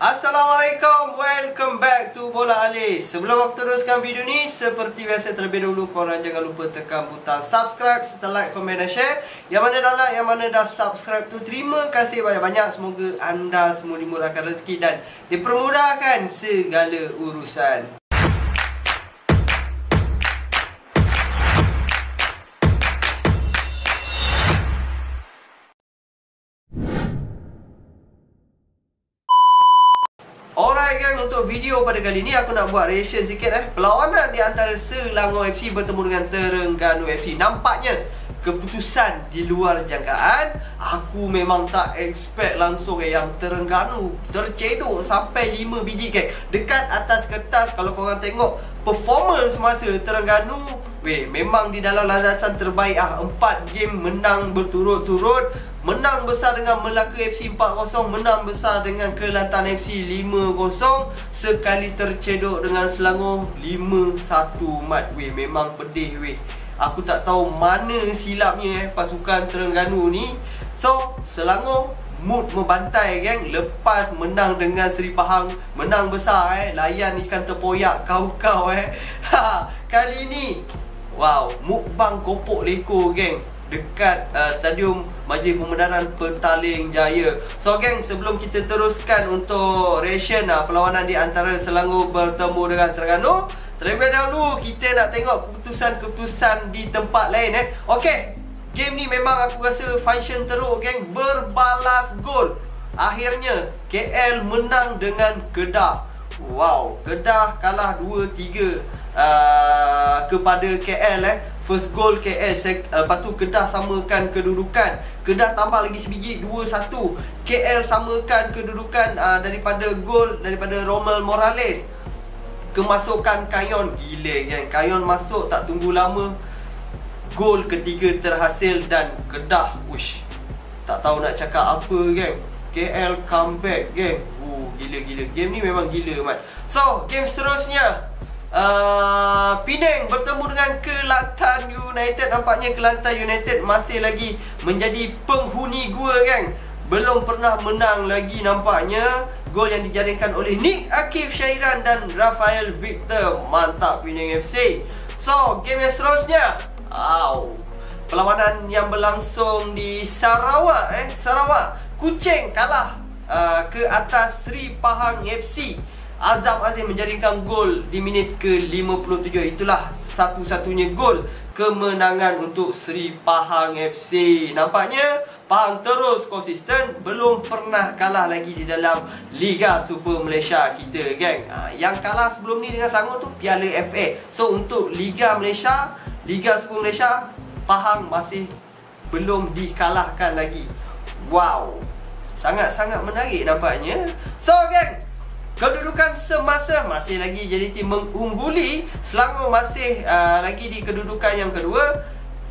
Assalamualaikum, welcome back to Bola Alis Sebelum aku teruskan video ni Seperti biasa terlebih dahulu korang jangan lupa tekan butang subscribe Serta like, komen dan share. Yang mana dah like, yang mana dah subscribe tu Terima kasih banyak-banyak. Semoga anda semua dimurahkan rezeki Dan dipermudahkan segala urusan Alright gang, untuk video pada kali ni aku nak buat reaction sikit eh. Perlawanan di antara Selangor FC bertemu dengan Terengganu FC Nampaknya keputusan di luar jangkaan Aku memang tak expect langsung eh yang Terengganu tercedok sampai 5 biji gang Dekat atas kertas kalau korang tengok performance masa Terengganu Weh, memang di dalam landasan terbaik ah. 4 game menang berturut-turut Menang besar dengan Melaka FC 4-0 Menang besar dengan Kelantan FC 5-0 Sekali tercedok dengan Selangor 5-1 mat. Weh Memang pedih weh. Aku tak tahu mana silapnya eh Pasukan Terengganu ni. So Selangor mood membantai geng. Lepas menang dengan Seri Pahang Menang besar eh. Layan ikan terpoyak kau-kau eh. Ha, Kali ni Wow Mukbang kopok leko geng dekat uh, stadium Majlis Pemedaran Petaling Jaya. So geng, sebelum kita teruskan untuk reaction uh, perlawanan di antara Selangor bertemu dengan Terengganu, terlebih dahulu kita nak tengok keputusan-keputusan di tempat lain eh. Okey. Game ni memang aku rasa function teruk geng, berbalas gol. Akhirnya KL menang dengan Kedah. Wow, Kedah kalah 2-3 uh, kepada KL eh. First goal KL sek, uh, Lepas tu Kedah samakan kedudukan. Kedah tambah lagi sebiji 2-1 KL samakan kedudukan uh, Daripada gol Daripada Romel Morales. Kemasukan Kayon. Gila kan Kayon masuk tak tunggu lama. Gol ketiga terhasil Dan Kedah Ush Tak tahu nak cakap apa kan KL comeback geng uh, Gila-gila Game ni memang gila mat. So game seterusnya. Uh, Penang bertemu dengan Kelantan United. Nampaknya Kelantan United masih lagi menjadi penghuni gua kan Belum pernah menang lagi nampaknya. Gol yang dijaringkan oleh Nick Akif Syairan dan Rafael Victor. Mantap Penang FC So, game yang seterusnya. Wow Perlawanan yang berlangsung di Sarawak eh Sarawak Kucing kalah uh, ke atas Sri Pahang FC Azam Azim menjaringkan gol di minit ke-57 Itulah satu-satunya gol kemenangan untuk Seri Pahang FC Nampaknya Pahang terus konsisten Belum pernah kalah lagi di dalam Liga Super Malaysia kita geng. Ha, Yang kalah sebelum ni dengan Selangor tu Piala FA So untuk Liga Malaysia Liga Super Malaysia Pahang masih belum dikalahkan lagi Wow. Sangat-sangat menarik nampaknya. So geng Kedudukan semasa masih lagi tim mengungguli Selangor masih uh, lagi di kedudukan yang kedua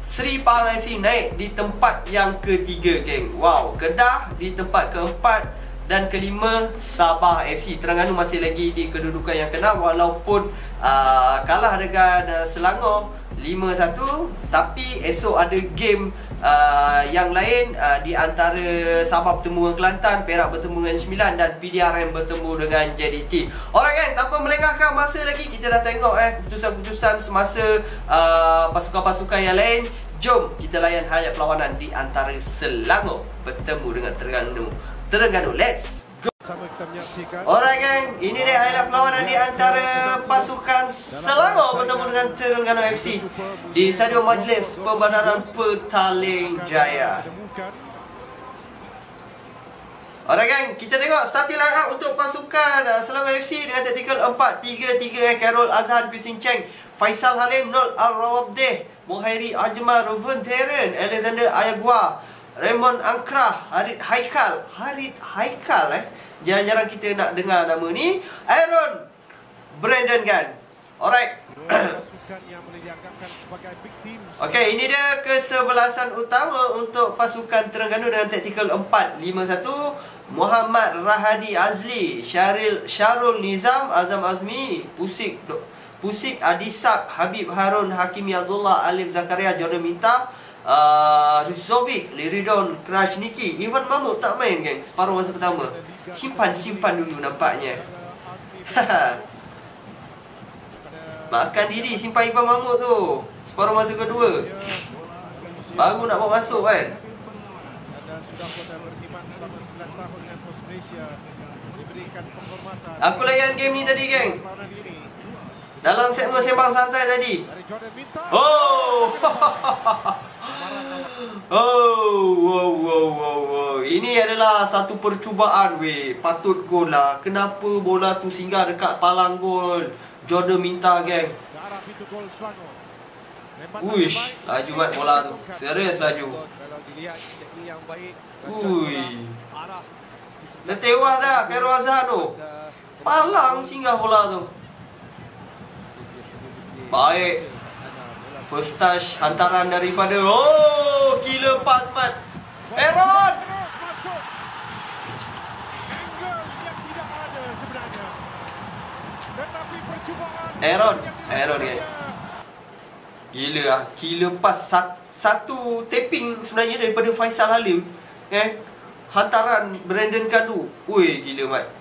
Sri Pahang FC naik di tempat yang ketiga geng. Wow, Kedah di tempat keempat dan kelima Sabah FC Terengganu masih lagi di kedudukan yang keenam Walaupun uh, kalah dengan uh, Selangor 5-1 Tapi esok ada game uh, yang lain uh, Di antara Sabah bertemu dengan Kelantan Perak bertemu dengan Sembilan Dan PDRM bertemu dengan JDT Alright kan, tanpa melengahkan masa lagi Kita dah tengok eh keputusan-keputusan semasa uh, Pasukan-pasukan yang lain. Jom kita layan hayat perlawanan di antara Selangor. Bertemu dengan Terengganu. Terengganu, let's Alright gang, ini dia highlight perlawanan di antara pasukan Selangor bertemu dengan Terengganu FC di Stadium Majlis Pembandaran Petaling Jaya. Alright gang, kita tengok starting line up untuk pasukan Selangor FC dengan taktikal 4-3-3 eh Carol Azhan, Christine Cheng, Faisal Halim, Nol Al-Rawabdeh, Muhairi Ajmal, Ruven Terren, Alexander Ayagwa, Raymond Angkrah, Harid Haikal, Harid Haikal eh Jarang-jarang kita nak dengar nama ni. Aaron Brandon kan? Alright. Okay, ini dia kesebelasan utama untuk pasukan Terengganu dengan taktikal 4-5-1 Muhammad Rahadi Azli Syaril Syarul Nizam Azam Azmi Pusik Pusik Adisak Habib Harun Hakimi Abdullah Alif Zakaria Jordan Minta uh, Rizovic Liridon Krasniki Ivan Mamut tak main geng Separuh masa pertama simpan-simpan dulu nampaknya. Makan diri simpan Ivan Mahmud tu. Separuh masa kedua. Baru nak bawa masuk kan. Aku layan game ni tadi geng. Dalam segmen sembang santai tadi. Oh. oh, wow, wow, wow, wow. Ini adalah satu percubaan weh. Patut gol lah. Kenapa bola tu singgah dekat palang gol? Jordan minta geng. Uish, laju mat bola tu. Serius laju. Ui. Tertewah dah Khairul Azhar tu. Palang singgah bola tu. Baik. First touch hantaran daripada Oh, gila pas mat. Aaron. Aaron, Aaron ni. Gila ah, gila pas sat, satu tapping sebenarnya daripada Faisal Halim. Eh, hantaran Brandon Kadu. Ui, gila mat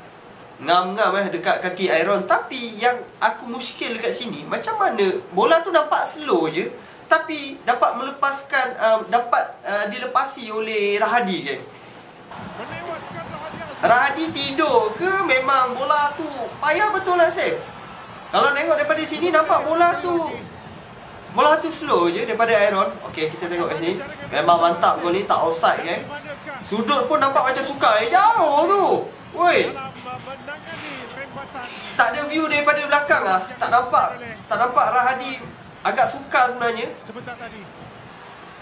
ngam-ngam eh dekat kaki Iron. Tapi yang aku muskil dekat sini macam mana? Bola tu nampak slow je tapi dapat melepaskan um, dapat uh, dilepasi oleh Rahadi kan Rahadi tidur ke? Memang bola tu payah betul nak save kalau tengok daripada sini nampak bola tu bola tu slow je daripada Iron. Okey kita tengok kat sini. Memang mantap gol ni tak offside kan sudut pun nampak macam suka eh. Jauh tu Woi. Tak ada view daripada belakang ah. Tak nampak. Tak nampak Rahadi agak suka sebenarnya.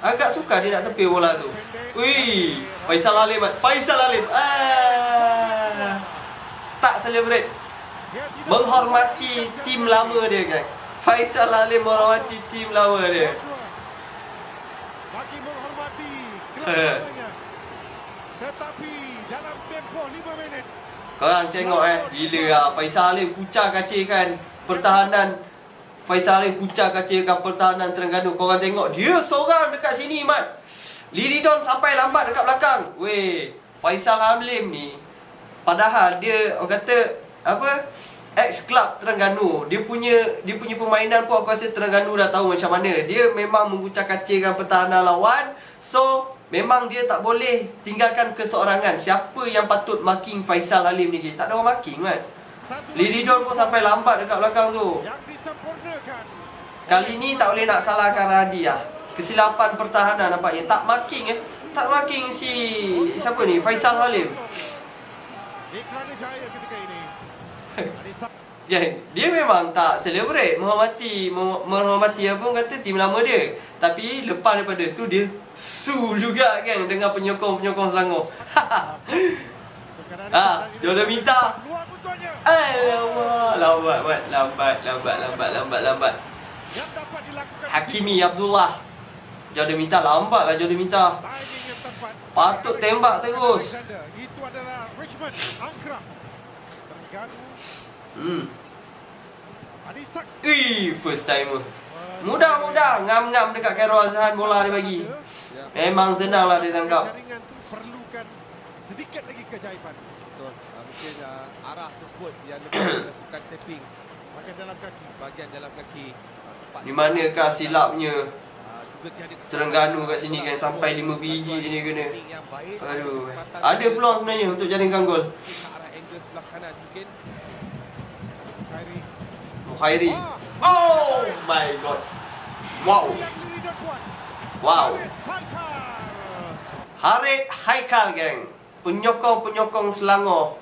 Agak suka dia nak tepi bola tu. Wih, Faisal Alim. Faisal Alim. Ah. Tak celebrate. Menghormati tim lama dia kan. Faisal Alim menghormati tim lama dia. Bagi menghormati kelab Tetapi dalam tempoh 5 minit Korang tengok eh. Gila lah. Faisal Alim kucar kacirkan Pertahanan. Faisal Alim kucar kacirkan pertahanan Terengganu. Korang tengok Dia seorang dekat sini Mat. Liridon sampai lambat dekat belakang. Weh Faisal Alim ni Padahal dia Orang kata Apa Ex-club Terengganu. Dia punya Dia punya permainan pun Aku rasa Terengganu dah tahu macam mana. Dia memang mengucar kacirkan pertahanan lawan. So Memang dia tak boleh tinggalkan keseorangan. Siapa yang patut marking Faisal Halim ni Tak ada orang marking kan? Liridon pun sampai lambat dekat belakang tu. Kali ni tak boleh nak salahkan Radi lah Kesilapan pertahanan nampaknya Tak marking eh. Tak marking si Siapa ni? Faisal Halim. Yeah, dia memang tak celebrate menghormati menghormati apa pun kata tim lama dia. Tapi lepas daripada tu dia su juga kan dengan penyokong-penyokong Selangor. ha, Jordan minta. Alamak, lambat, lambat, lambat, lambat, lambat, lambat, lambat. Hakimi Abdullah. Jordan minta lambat lah Jordan minta. Patut tembak terus. Itu adalah Richmond Angkra. Hmm. Ui, first timer. Mudah-mudah ngam-ngam dekat Carol Azhan bola dia bagi. Memang senanglah dia tangkap. Perlukan sedikit lagi. Betul. Uh, mungkin arah tersebut yang lebih lakukan tapping bahagian dalam kaki, bahagian dalam kaki. Di manakah silapnya? Terengganu kat sini kan sampai 5 biji dia kena. Aduh. Ada peluang sebenarnya untuk jaringkan gol. Arah angle sebelah kanan mungkin Khairi. Oh my god. Wow. Wow. Harit Haikal geng. Penyokong-penyokong Selangor.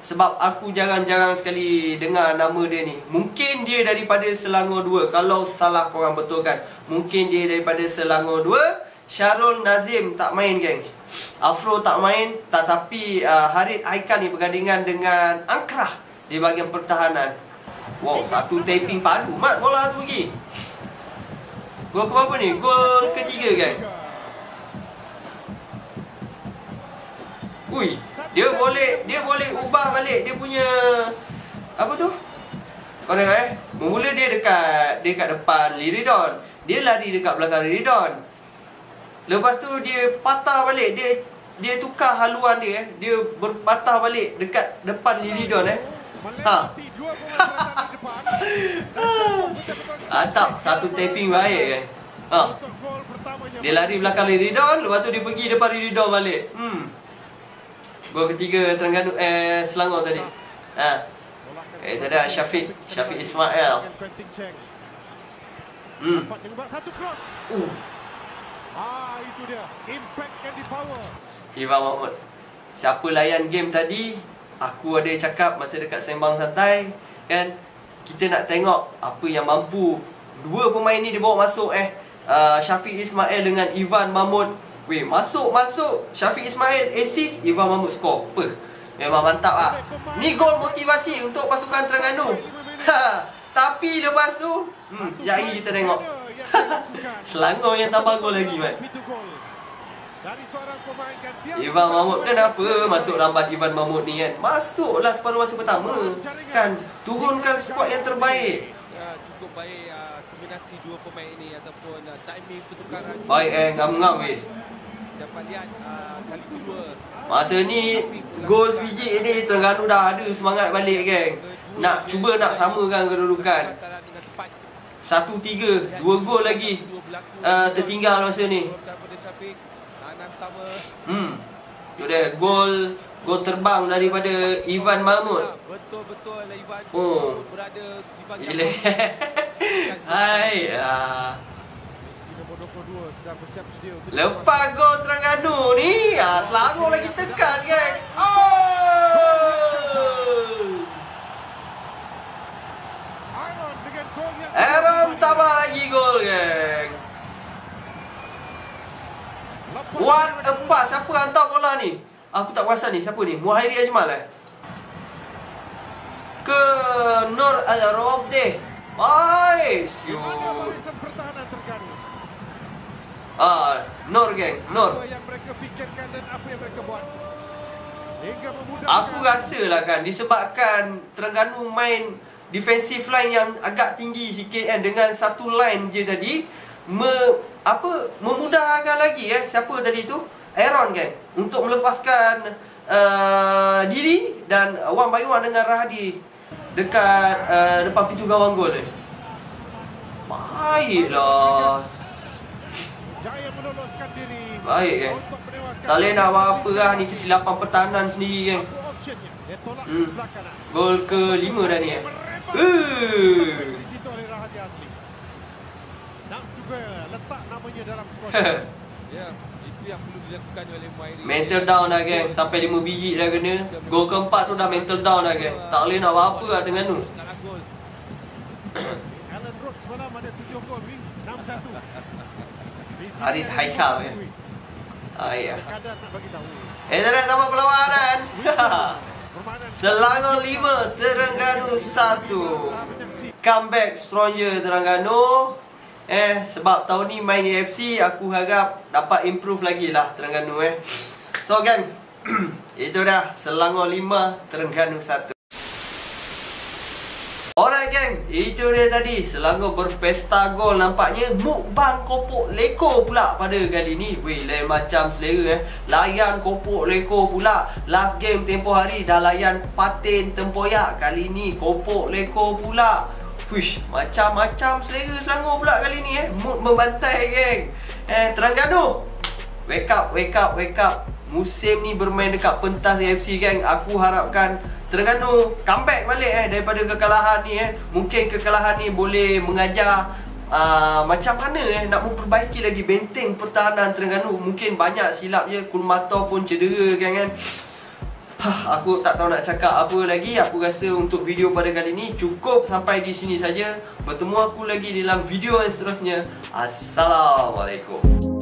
Sebab aku jarang-jarang sekali dengar nama dia ni. Mungkin dia daripada Selangor 2. Kalau salah korang betulkan. Mungkin dia daripada Selangor 2. Syarul Nazim tak main geng. Afro tak main. Tetapi uh, Harit Haikal ni bergandingan dengan Angkrah. Di bahagian pertahanan. Wow, satu taping padu mat bola tu pergi. Gol ke berapa ni? Gol ketiga kan? Ui, dia boleh dia boleh ubah balik dia punya apa tu? Kau tengok eh. Mula dia dekat dia dekat depan Liridon. Dia lari dekat belakang Liridon. Lepas tu dia patah balik. Dia dia tukar haluan dia eh. Dia berpatah balik dekat depan Liridon eh. Ha. Atap satu tapping baik kan. Ha. Dia lari belakang Liridon, lepas tu dia pergi depan Liridon balik. Hmm. Gol ketiga Terengganu eh Selangor tadi. Ha. Eh tadi Syafiq, Syafiq Ismail. Hmm. Uh. Ah itu dia. Impact and power. Ivan Mahmud. Siapa layan game tadi? Aku ada cakap masa dekat sembang santai kan kita nak tengok apa yang mampu. Dua pemain ni dibawa masuk eh uh, Syafiq Ismail dengan Ivan Mahmud. Weh, masuk, masuk. Syafiq Ismail assist, Ivan Mahmud score Apa? Memang mantap lah Ni gol motivasi untuk pasukan Terengganu. Ha, Tapi lepas tu hmm, Sekejap lagi kita tengok. Selangor yang tambah gol lagi man Ivan Mahmud kenapa masuk lambat Ivan Mahmud ni kan? Masuklah separuh masa pertama. Kan? Turunkan skuad yang terbaik. ya, Cukup baik uh, kombinasi dua pemain ini Ataupun uh, timing pertukaran. Baik eh ngam-ngam weh dapat lihat kali kedua. Masa ni gol sebiji ni Terengganu dah ada semangat balik geng. Nak cuba nak samakan kedudukan. Satu tiga, dua gol lagi uh, tertinggal masa ni. Hmm. Tu dia gol gol terbang daripada Ivan Mahmud. Betul-betul Ivan oh. berada di bahagian. Hai. Uh. Lepas gol Terengganu ni ha, Selangor lagi tekan kan Oh Aaron tambah lagi gol geng What a pass Siapa hantar bola ni? Aku tak perasan ni Siapa ni? Muhairi Ajmal eh? Ke Nur Al-Robdeh Baik Siut Ah, Nur geng, Nur. Apa yang mereka fikirkan dan apa yang mereka buat. Aku rasa lah kan disebabkan Terengganu main defensive line yang agak tinggi sikit kan dengan satu line je tadi me, apa memudahkan lagi eh. Siapa tadi tu? Aaron kan untuk melepaskan uh, diri dan one by one dengan Rahadi dekat uh, depan pintu gawang gol eh. Baiklah. Baik kan Tak boleh nak buat apa lah Ni kesilapan pertahanan sendiri kan hmm. Gol ke lima dah ni eh Mental down dah geng Sampai lima biji dah kena. Gol keempat tu dah mental down dah geng Tak boleh nak buat apa lah tengah tu Alan Brooks semalam ada tujuh gol 6-1 Arid Haikal kan? Ah ya. Eh tak ada sama perlawanan Selangor 5 Terengganu 1 Comeback stronger Terengganu Eh sebab tahun ni main AFC Aku harap dapat improve lagi lah Terengganu eh. So gang Itu dah. Selangor 5 Terengganu 1 Alright gang, itu dia tadi. Selangor berpesta gol nampaknya. Mukbang kopok leko pula pada kali ni. Weh, lain macam selera eh. Layan kopok leko pula. Last game tempoh hari dah layan patin tempoyak. Kali ni kopok leko pula Wish, macam-macam selera Selangor pula kali ni eh. Mood membantai geng. Eh, Terengganu. Wake up, wake up, wake up. Musim ni bermain dekat pentas AFC geng. Aku harapkan Terengganu comeback balik eh daripada kekalahan ni eh. Mungkin kekalahan ni boleh mengajar uh, macam mana eh nak memperbaiki lagi benteng pertahanan Terengganu. Mungkin banyak silap je. Kulmato pun cedera kan kan. Aku tak tahu nak cakap apa lagi. Aku rasa untuk video pada kali ni cukup sampai di sini saja. Bertemu aku lagi dalam video yang seterusnya. Assalamualaikum.